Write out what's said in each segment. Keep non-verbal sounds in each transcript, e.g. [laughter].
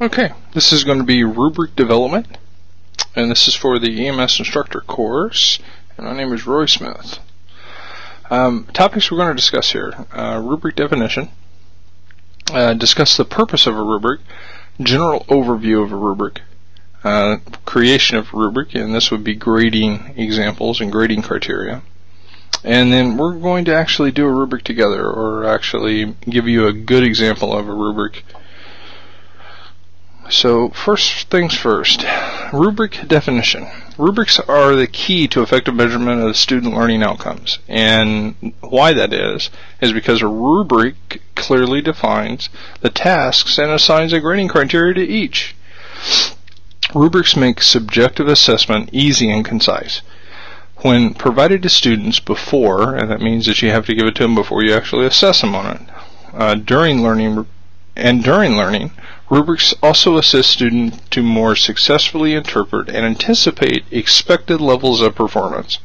Okay, this is going to be rubric development, and this is for the EMS instructor course, and my name is Roy Smith. Um, topics we're going to discuss here, uh, rubric definition, uh, discuss the purpose of a rubric, general overview of a rubric, uh, creation of a rubric, and this would be grading examples and grading criteria. And then we're going to actually do a rubric together, or actually give you a good example of a rubric so first things first, rubric definition. Rubrics are the key to effective measurement of student learning outcomes. And why that is, is because a rubric clearly defines the tasks and assigns a grading criteria to each. Rubrics make subjective assessment easy and concise. When provided to students before, and that means that you have to give it to them before you actually assess them on it, uh, during learning and during learning, rubrics also assist students to more successfully interpret and anticipate expected levels of performance.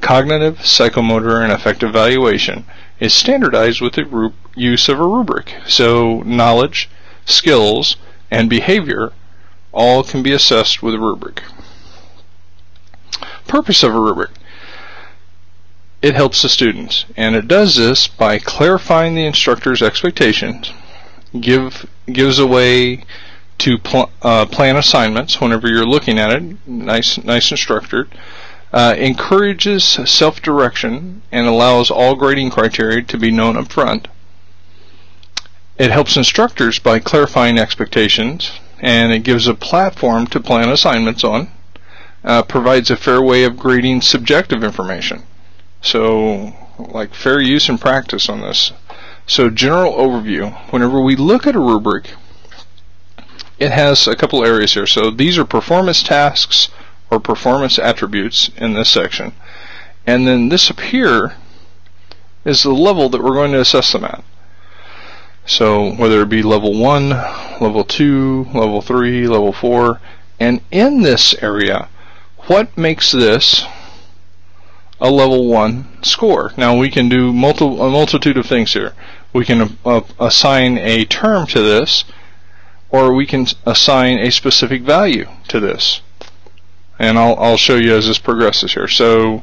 Cognitive, psychomotor, and affective evaluation is standardized with the group use of a rubric. So knowledge, skills, and behavior all can be assessed with a rubric. Purpose of a rubric. It helps the students, and it does this by clarifying the instructor's expectations give gives a way to pl uh, plan assignments whenever you're looking at it. Nice, nice and structured. Uh, encourages self-direction and allows all grading criteria to be known up front. It helps instructors by clarifying expectations and it gives a platform to plan assignments on. Uh, provides a fair way of grading subjective information. So, like fair use and practice on this. So general overview. Whenever we look at a rubric, it has a couple areas here. So these are performance tasks or performance attributes in this section. And then this up here is the level that we're going to assess them at. So whether it be level 1, level 2, level 3, level 4, and in this area, what makes this a level 1 score. Now we can do multi a multitude of things here. We can uh, assign a term to this or we can assign a specific value to this. And I'll, I'll show you as this progresses here. So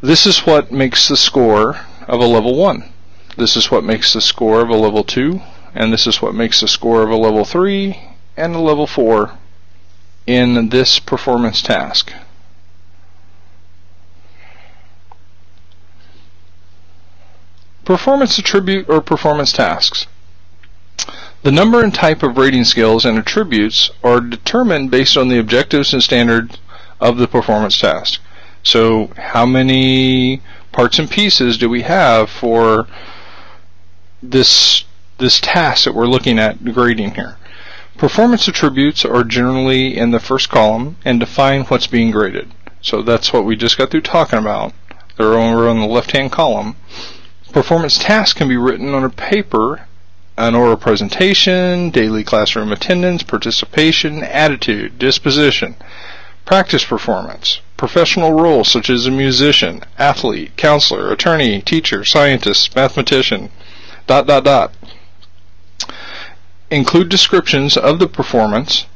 this is what makes the score of a level 1. This is what makes the score of a level 2 and this is what makes the score of a level 3 and a level 4 in this performance task. Performance attribute or performance tasks. The number and type of rating scales and attributes are determined based on the objectives and standards of the performance task. So how many parts and pieces do we have for this this task that we're looking at grading here? Performance attributes are generally in the first column and define what's being graded. So that's what we just got through talking about. They're over on the left-hand column. Performance tasks can be written on a paper, an oral presentation, daily classroom attendance, participation, attitude, disposition, practice performance, professional roles such as a musician, athlete, counselor, attorney, teacher, scientist, mathematician, dot dot dot. Include descriptions of the performance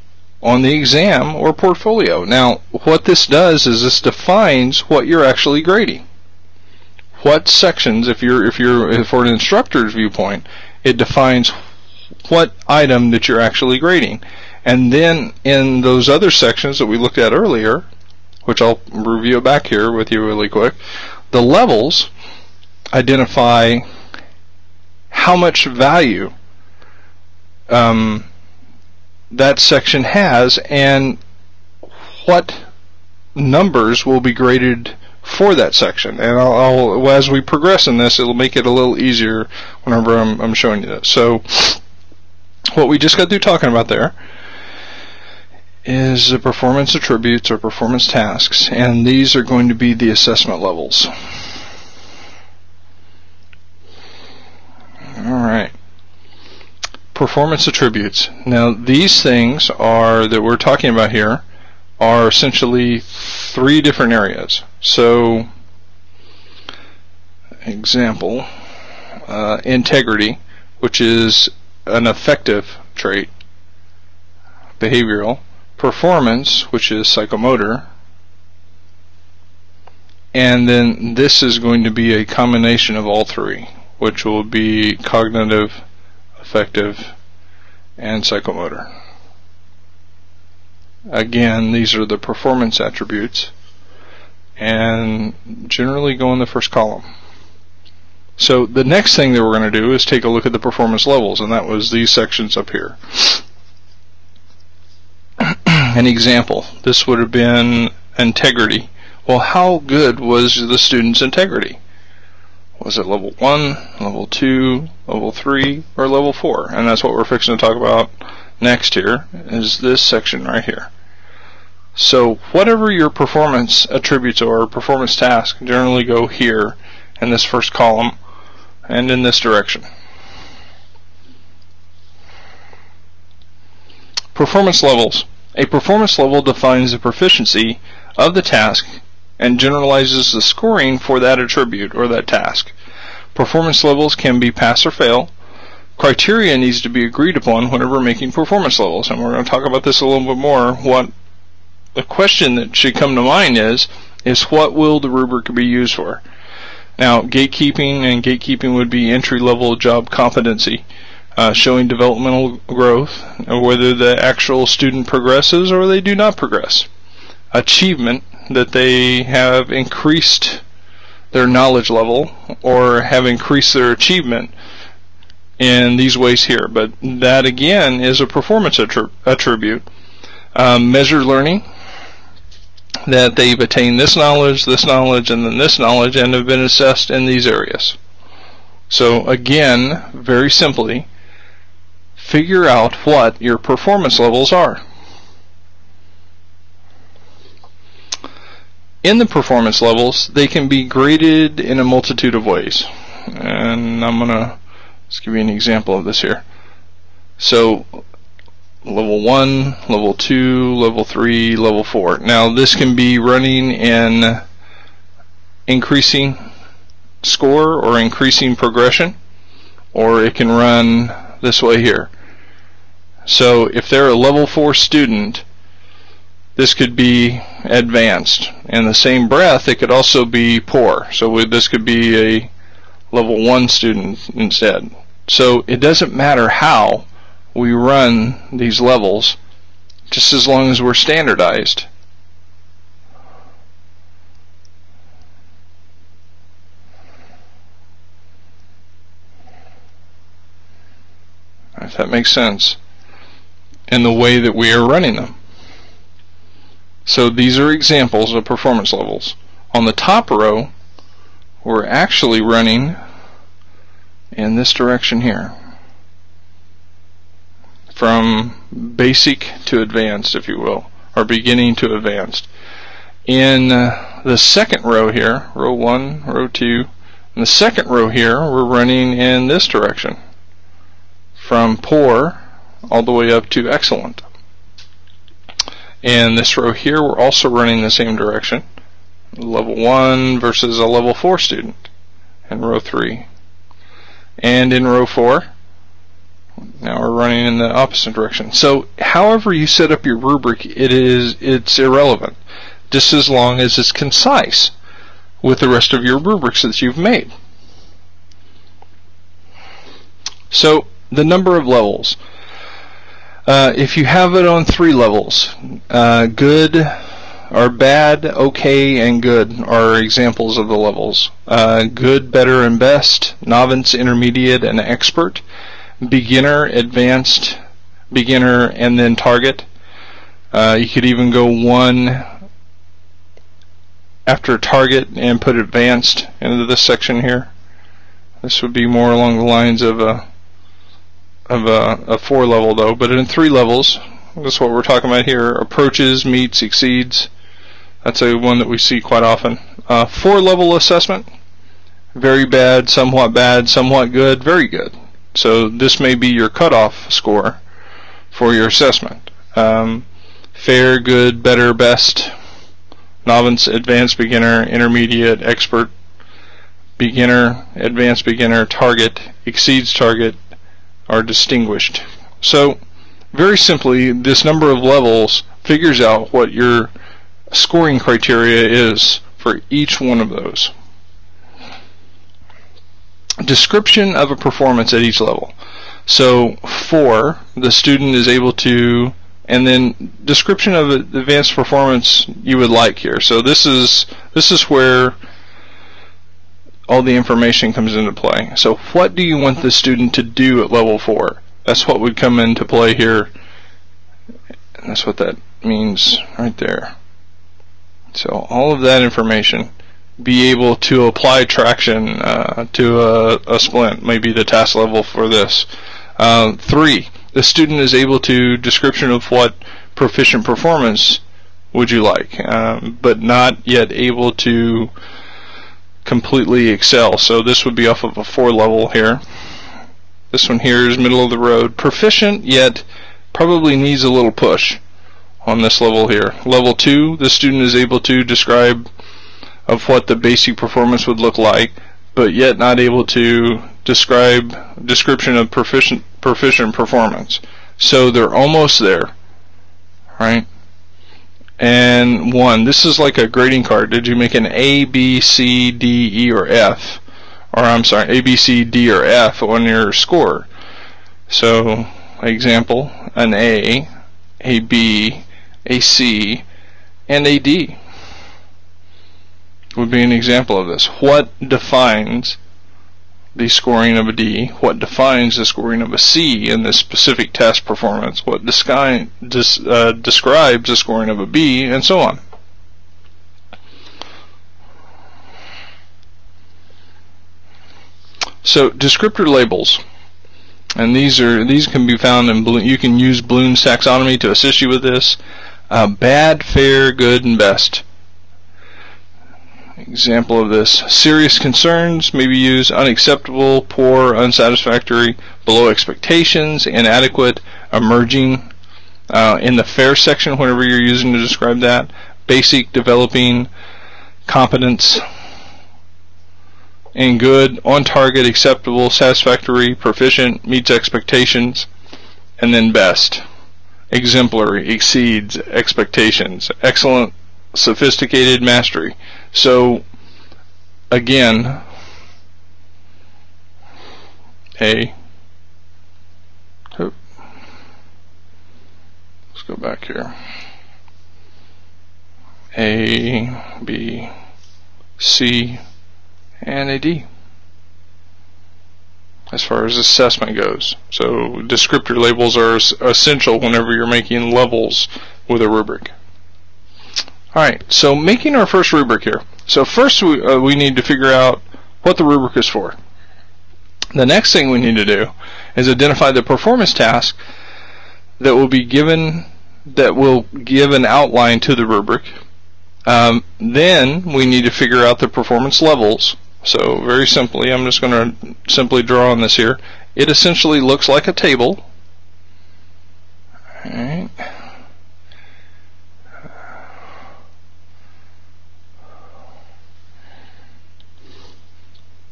on the exam or portfolio. Now, what this does is this defines what you're actually grading what sections, if you're if you're if for an instructor's viewpoint, it defines what item that you're actually grading. And then in those other sections that we looked at earlier, which I'll review back here with you really quick, the levels identify how much value um, that section has and what numbers will be graded for that section. And I'll, I'll, as we progress in this, it'll make it a little easier whenever I'm, I'm showing you this. So, what we just got through talking about there is the performance attributes or performance tasks, and these are going to be the assessment levels. Alright. Performance attributes. Now, these things are that we're talking about here are essentially three different areas. So, example, uh, integrity, which is an affective trait. behavioral, performance, which is psychomotor, and then this is going to be a combination of all three, which will be cognitive, affective, and psychomotor. Again, these are the performance attributes and generally go in the first column. So the next thing that we're going to do is take a look at the performance levels, and that was these sections up here. [clears throat] An example, this would have been integrity. Well, how good was the student's integrity? Was it level 1, level 2, level 3, or level 4? And that's what we're fixing to talk about next here, is this section right here. So whatever your performance attributes or performance task generally go here in this first column and in this direction. Performance levels. A performance level defines the proficiency of the task and generalizes the scoring for that attribute or that task. Performance levels can be pass or fail. Criteria needs to be agreed upon whenever making performance levels, and we're going to talk about this a little bit more, what the question that should come to mind is, is what will the rubric be used for? Now, gatekeeping and gatekeeping would be entry-level job competency, uh, showing developmental growth, whether the actual student progresses or they do not progress. Achievement, that they have increased their knowledge level or have increased their achievement in these ways here. But that again is a performance attri attribute. Um, measured learning, that they've attained this knowledge, this knowledge, and then this knowledge, and have been assessed in these areas. So again, very simply, figure out what your performance levels are. In the performance levels, they can be graded in a multitude of ways. And I'm going to give you an example of this here. So level 1, level 2, level 3, level 4. Now this can be running in increasing score or increasing progression or it can run this way here. So if they're a level 4 student this could be advanced. In the same breath it could also be poor. So this could be a level 1 student instead. So it doesn't matter how we run these levels just as long as we're standardized. If that makes sense in the way that we are running them. So these are examples of performance levels. On the top row, we're actually running in this direction here from basic to advanced, if you will, or beginning to advanced. In uh, the second row here, row 1, row 2, in the second row here, we're running in this direction, from poor all the way up to excellent. And this row here, we're also running the same direction, level 1 versus a level 4 student in row 3. And in row 4, now we're running in the opposite direction. So however you set up your rubric, it is it's irrelevant, just as long as it's concise with the rest of your rubrics that you've made. So the number of levels. Uh, if you have it on three levels, uh, good or bad, okay, and good are examples of the levels. Uh, good, better, and best, novice, intermediate, and expert beginner, advanced, beginner, and then target. Uh, you could even go one after target and put advanced into this section here. This would be more along the lines of a of a, a four level though, but in three levels, that's what we're talking about here. Approaches, meets, exceeds. That's a one that we see quite often. Uh, four level assessment. Very bad, somewhat bad, somewhat good, very good. So this may be your cutoff score for your assessment. Um, fair, good, better, best, novice, advanced beginner, intermediate, expert, beginner, advanced beginner, target, exceeds target, are distinguished. So very simply, this number of levels figures out what your scoring criteria is for each one of those. Description of a performance at each level. So, four, the student is able to and then description of advanced performance you would like here. So this is this is where all the information comes into play. So what do you want the student to do at level 4? That's what would come into play here. And that's what that means right there. So all of that information be able to apply traction uh, to a, a, splint, maybe the task level for this. Uh, three, the student is able to description of what proficient performance would you like, um, but not yet able to completely excel. So this would be off of a four level here. This one here is middle of the road. Proficient, yet probably needs a little push on this level here. Level 2, the student is able to describe of what the basic performance would look like, but yet not able to describe description of proficient proficient performance. So they're almost there, right? And one, this is like a grading card. Did you make an A, B, C, D, E, or F? Or I'm sorry, A, B, C, D, or F on your score. So, example, an A, a B, a C, and a D would be an example of this. What defines the scoring of a D, what defines the scoring of a C in this specific test performance, what dis uh, describes the scoring of a B, and so on. So descriptor labels, and these are these can be found in you can use Bloom's taxonomy to assist you with this. Uh, bad, fair, good, and best. Example of this, serious concerns may be used unacceptable, poor, unsatisfactory, below expectations, inadequate, emerging. Uh, in the fair section, whenever you're using to describe that, basic, developing, competence, and good, on target, acceptable, satisfactory, proficient, meets expectations, and then best, exemplary, exceeds expectations, excellent, sophisticated, mastery. So again, A. Oh, let's go back here. A, B, C, and a D as far as assessment goes. So descriptor labels are essential whenever you're making levels with a rubric. Alright, so making our first rubric here. So first we, uh, we need to figure out what the rubric is for. The next thing we need to do is identify the performance task that will be given that will give an outline to the rubric. Um, then we need to figure out the performance levels. So very simply, I'm just going to simply draw on this here. It essentially looks like a table. Alright.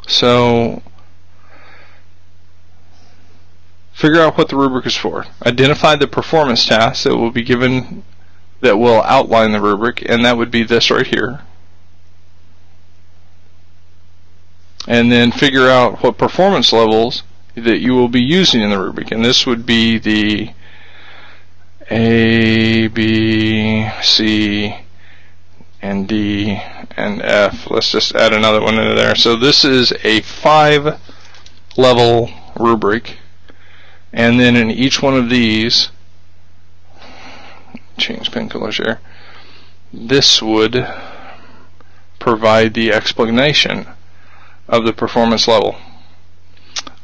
So figure out what the rubric is for. Identify the performance tasks that will be given that will outline the rubric, and that would be this right here. And then figure out what performance levels that you will be using in the rubric. And this would be the A, B, C, and D and F. Let's just add another one into there. So this is a five level rubric and then in each one of these change pen colors here this would provide the explanation of the performance level.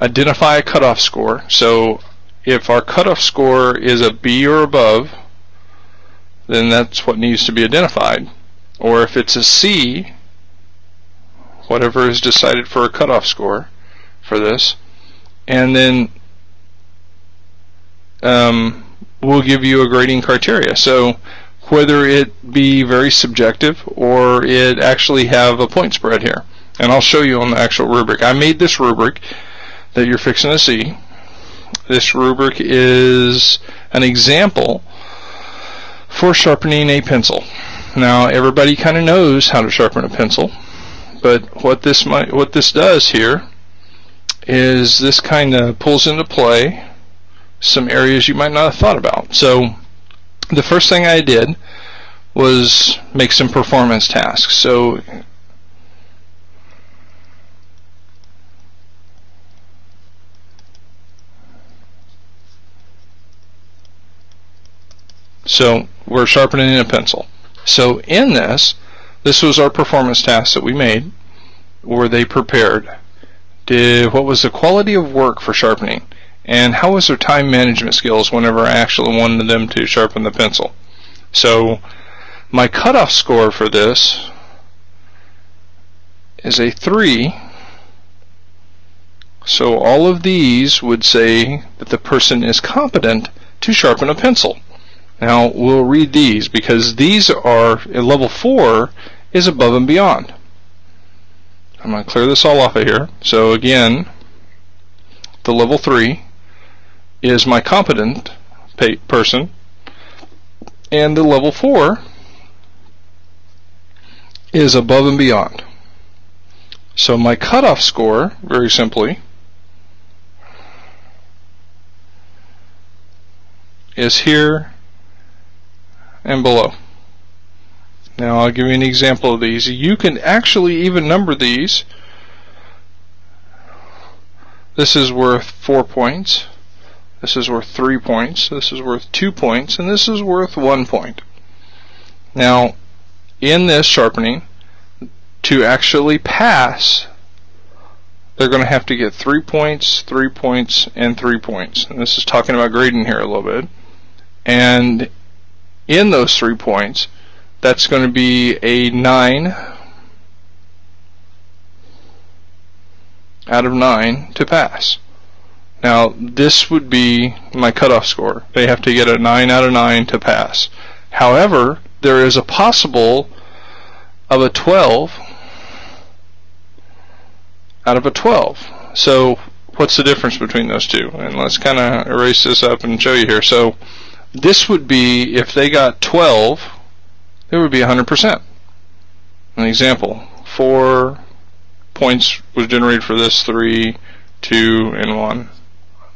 Identify a cutoff score. So if our cutoff score is a B or above, then that's what needs to be identified or if it's a C, whatever is decided for a cutoff score for this, and then um, we'll give you a grading criteria. So whether it be very subjective or it actually have a point spread here. And I'll show you on the actual rubric. I made this rubric that you're fixing to see. This rubric is an example for sharpening a pencil. Now everybody kind of knows how to sharpen a pencil, but what this might, what this does here is this kind of pulls into play some areas you might not have thought about. So the first thing I did was make some performance tasks. So So we're sharpening a pencil. So in this, this was our performance task that we made. Were they prepared? Did what was the quality of work for sharpening? And how was their time management skills whenever I actually wanted them to sharpen the pencil? So my cutoff score for this is a 3. So all of these would say that the person is competent to sharpen a pencil. Now we'll read these because these are level 4 is above and beyond. I'm going to clear this all off of here. So again, the level 3 is my competent person and the level 4 is above and beyond. So my cutoff score, very simply, is here and below. Now I'll give you an example of these. You can actually even number these. This is worth 4 points. This is worth 3 points. This is worth 2 points. And this is worth 1 point. Now, in this sharpening, to actually pass, they're going to have to get 3 points, 3 points, and 3 points. And this is talking about grading here a little bit. And in those three points, that's going to be a 9 out of 9 to pass. Now, this would be my cutoff score. They have to get a 9 out of 9 to pass. However, there is a possible of a 12 out of a 12. So, what's the difference between those two? And let's kind of erase this up and show you here. So, this would be, if they got 12, it would be 100%. An example, 4 points was generated for this, 3, 2, and 1.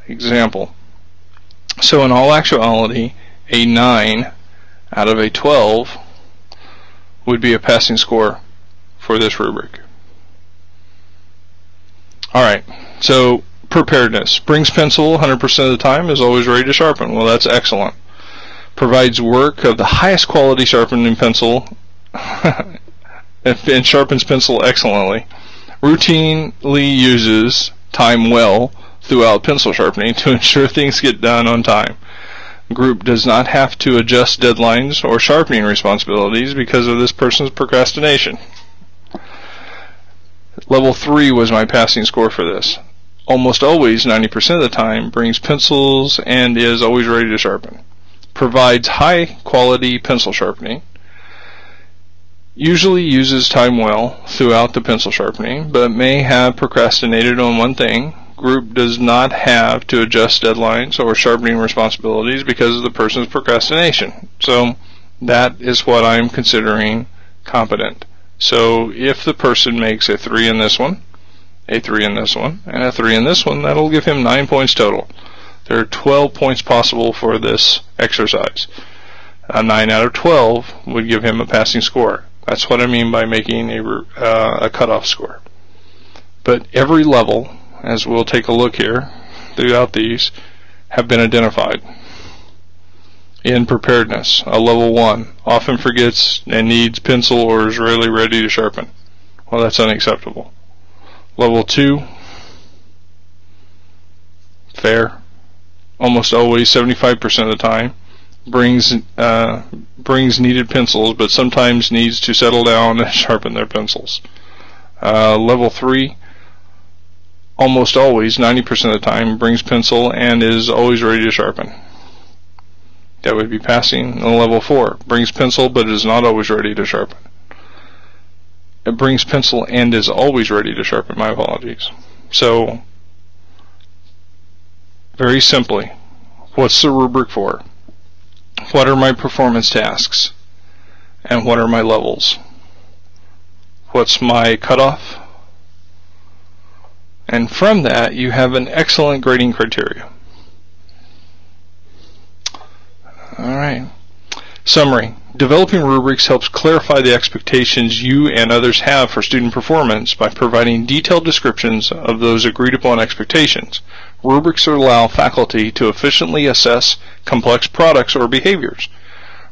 Example. So in all actuality, a 9 out of a 12 would be a passing score for this rubric. Alright, so preparedness. Brings pencil 100% of the time, is always ready to sharpen. Well, that's excellent provides work of the highest quality sharpening pencil [laughs] and sharpens pencil excellently. Routinely uses time well throughout pencil sharpening to [laughs] ensure things get done on time. Group does not have to adjust deadlines or sharpening responsibilities because of this person's procrastination. Level 3 was my passing score for this. Almost always, 90% of the time, brings pencils and is always ready to sharpen provides high quality pencil sharpening, usually uses time well throughout the pencil sharpening, but may have procrastinated on one thing. Group does not have to adjust deadlines or sharpening responsibilities because of the person's procrastination. So that is what I'm considering competent. So if the person makes a 3 in this one, a 3 in this one, and a 3 in this one, that'll give him 9 points total. There are 12 points possible for this exercise. A 9 out of 12 would give him a passing score. That's what I mean by making a, uh, a cutoff score. But every level, as we'll take a look here throughout these, have been identified. In preparedness, a level 1 often forgets and needs pencil or is rarely ready to sharpen. Well, that's unacceptable. Level 2, fair almost always 75% of the time brings uh, brings needed pencils but sometimes needs to settle down and [laughs] sharpen their pencils. Uh, level 3 almost always 90% of the time brings pencil and is always ready to sharpen. That would be passing. And level 4 brings pencil but is not always ready to sharpen. It brings pencil and is always ready to sharpen. My apologies. So very simply, What's the rubric for? What are my performance tasks? And what are my levels? What's my cutoff? And from that, you have an excellent grading criteria. Alright. Summary. Developing rubrics helps clarify the expectations you and others have for student performance by providing detailed descriptions of those agreed upon expectations. Rubrics allow faculty to efficiently assess complex products or behaviors.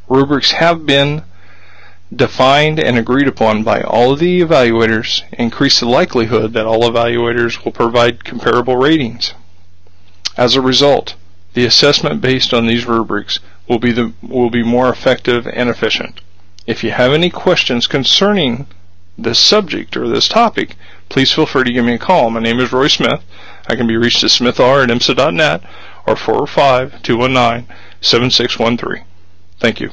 Rubrics have been defined and agreed upon by all of the evaluators, increase the likelihood that all evaluators will provide comparable ratings. As a result, the assessment based on these rubrics will be the will be more effective and efficient. If you have any questions concerning this subject or this topic, please feel free to give me a call. My name is Roy Smith. I can be reached at smithr at imsa.net or 405-219-7613. Thank you.